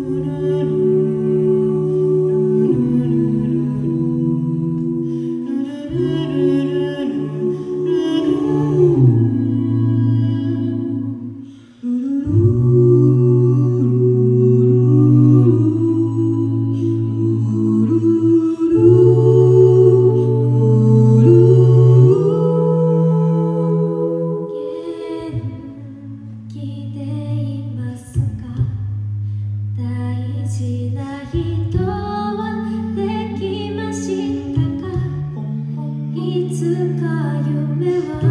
Buddha. 今